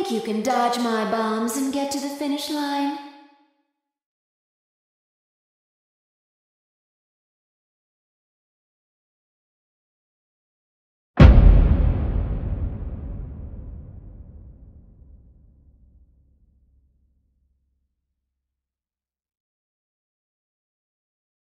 Think you can dodge my bombs and get to the finish line?